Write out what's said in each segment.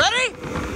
Ready?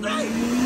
great.